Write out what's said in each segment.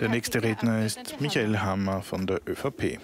Der nächste Redner ist Michael Hammer von der ÖVP.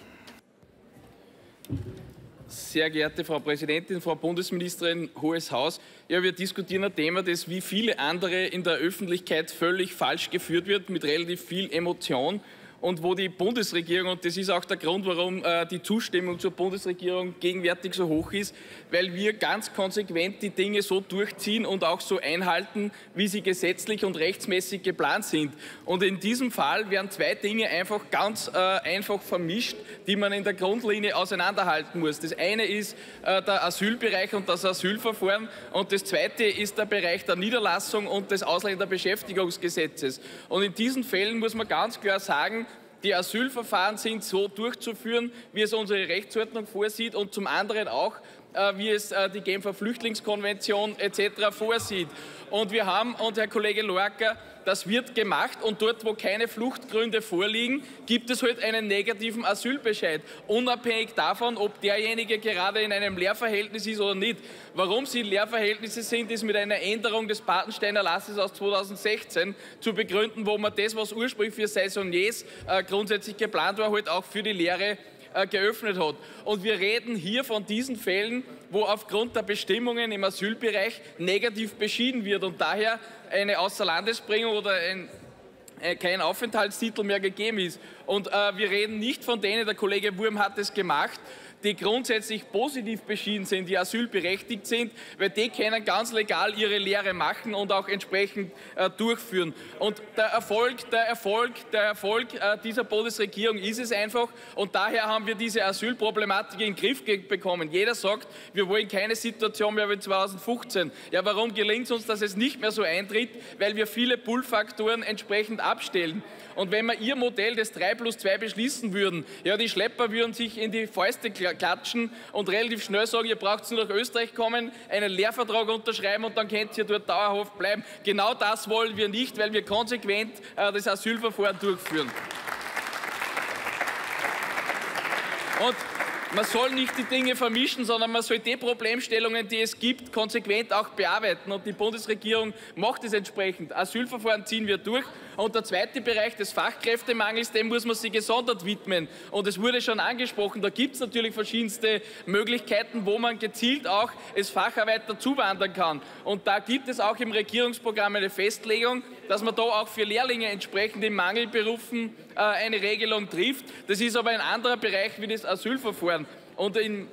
Sehr geehrte Frau Präsidentin, Frau Bundesministerin, Hohes Haus. Ja, wir diskutieren ein Thema, das wie viele andere in der Öffentlichkeit völlig falsch geführt wird, mit relativ viel Emotion und wo die Bundesregierung, und das ist auch der Grund, warum äh, die Zustimmung zur Bundesregierung gegenwärtig so hoch ist, weil wir ganz konsequent die Dinge so durchziehen und auch so einhalten, wie sie gesetzlich und rechtsmäßig geplant sind. Und in diesem Fall werden zwei Dinge einfach ganz äh, einfach vermischt, die man in der Grundlinie auseinanderhalten muss. Das eine ist äh, der Asylbereich und das Asylverfahren und das zweite ist der Bereich der Niederlassung und des Ausländerbeschäftigungsgesetzes. Und in diesen Fällen muss man ganz klar sagen, die Asylverfahren sind so durchzuführen, wie es unsere Rechtsordnung vorsieht und zum anderen auch, wie es äh, die Genfer Flüchtlingskonvention etc. vorsieht. Und wir haben, und Herr Kollege Lorca, das wird gemacht und dort, wo keine Fluchtgründe vorliegen, gibt es halt einen negativen Asylbescheid, unabhängig davon, ob derjenige gerade in einem Lehrverhältnis ist oder nicht. Warum sie in Lehrverhältnisse sind, ist mit einer Änderung des Patensteiner Lasses aus 2016 zu begründen, wo man das, was ursprünglich für Saisoniers äh, grundsätzlich geplant war, halt auch für die Lehre äh, geöffnet hat. Und wir reden hier von diesen Fällen, wo aufgrund der Bestimmungen im Asylbereich negativ beschieden wird und daher eine Außerlandesbringung oder ein äh, kein Aufenthaltstitel mehr gegeben ist. Und äh, wir reden nicht von denen, der Kollege Wurm hat es gemacht, die grundsätzlich positiv beschieden sind, die asylberechtigt sind, weil die können ganz legal ihre Lehre machen und auch entsprechend äh, durchführen. Und der Erfolg, der Erfolg, der Erfolg äh, dieser Bundesregierung ist es einfach und daher haben wir diese Asylproblematik in den Griff bekommen. Jeder sagt, wir wollen keine Situation mehr wie 2015. Ja, warum gelingt es uns, dass es nicht mehr so eintritt? Weil wir viele Pull-Faktoren entsprechend abstellen. Und wenn wir Ihr Modell des 3 plus 2 beschließen würden, ja, die Schlepper würden sich in die Fäuste klatschen und relativ schnell sagen, ihr braucht nur nach Österreich kommen, einen Lehrvertrag unterschreiben und dann könnt ihr dort dauerhaft bleiben. Genau das wollen wir nicht, weil wir konsequent äh, das Asylverfahren durchführen. Und man soll nicht die Dinge vermischen, sondern man soll die Problemstellungen, die es gibt, konsequent auch bearbeiten. Und die Bundesregierung macht es entsprechend. Asylverfahren ziehen wir durch. Und der zweite Bereich des Fachkräftemangels, dem muss man sich gesondert widmen. Und es wurde schon angesprochen, da gibt es natürlich verschiedenste Möglichkeiten, wo man gezielt auch als Facharbeiter zuwandern kann. Und da gibt es auch im Regierungsprogramm eine Festlegung, dass man da auch für Lehrlinge entsprechend in Mangelberufen äh, eine Regelung trifft. Das ist aber ein anderer Bereich wie das Asylverfahren. Und in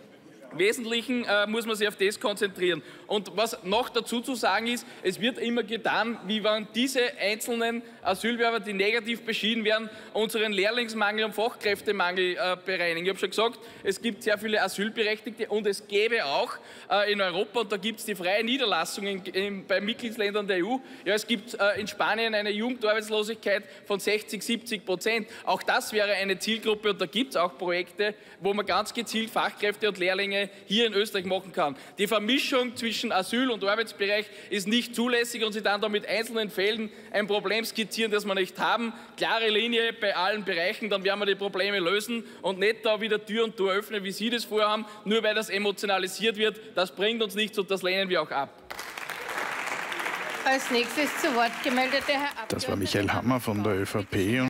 Wesentlichen äh, muss man sich auf das konzentrieren. Und was noch dazu zu sagen ist, es wird immer getan, wie wenn diese einzelnen Asylwerber, die negativ beschieden werden, unseren Lehrlingsmangel und Fachkräftemangel äh, bereinigen. Ich habe schon gesagt, es gibt sehr viele Asylberechtigte und es gäbe auch äh, in Europa, und da gibt es die freie Niederlassung in, in, bei Mitgliedsländern der EU, ja, es gibt äh, in Spanien eine Jugendarbeitslosigkeit von 60, 70 Prozent. Auch das wäre eine Zielgruppe und da gibt es auch Projekte, wo man ganz gezielt Fachkräfte und Lehrlinge hier in Österreich machen kann. Die Vermischung zwischen Asyl- und Arbeitsbereich ist nicht zulässig und Sie dann da mit einzelnen Fällen ein Problem skizzieren, das wir nicht haben. Klare Linie bei allen Bereichen, dann werden wir die Probleme lösen und nicht da wieder Tür und Tor öffnen, wie Sie das vorhaben, nur weil das emotionalisiert wird. Das bringt uns nichts und das lehnen wir auch ab. Als nächstes zu Wort gemeldete Herr Abgeordneter Das war Michael Hammer von der ÖVP.